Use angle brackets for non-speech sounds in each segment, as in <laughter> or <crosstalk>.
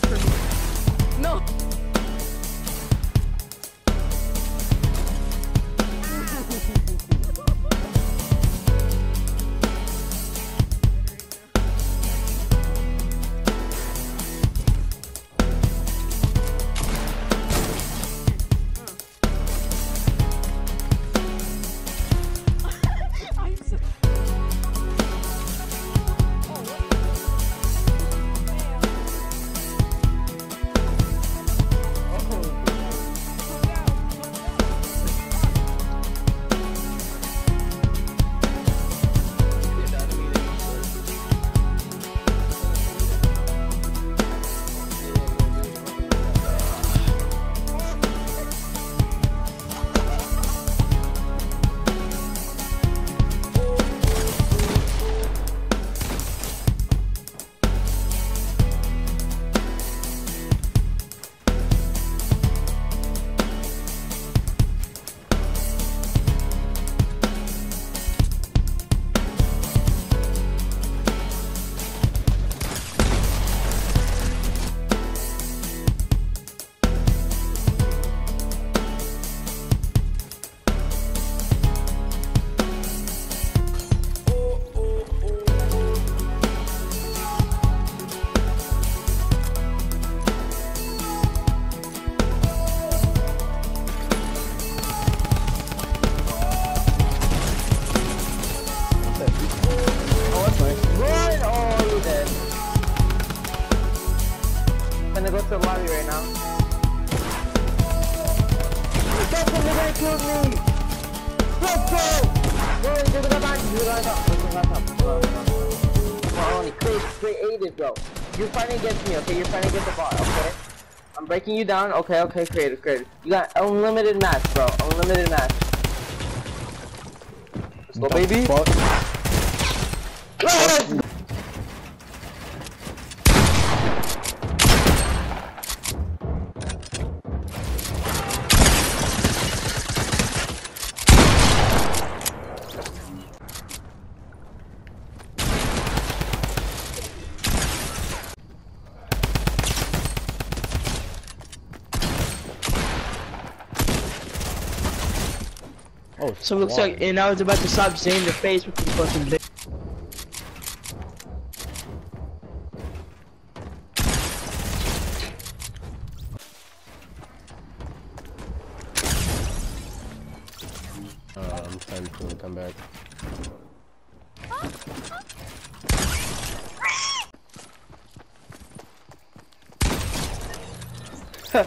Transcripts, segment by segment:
for me. gonna go to the lobby right now. Stop them, they're gonna kill me! Let's go! They're gonna, they're they're gonna come, they're gonna come. Come on, straight, bro. You're fighting against me, okay? You're fighting against the bot, okay? I'm breaking you down, okay, okay, creative, creative. You got unlimited match, bro, unlimited match. Let's go, baby. Let's Oh, So it looks like, and I was about to stop saying the face with the fucking bit. Uh, I'm trying to come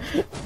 back. <laughs>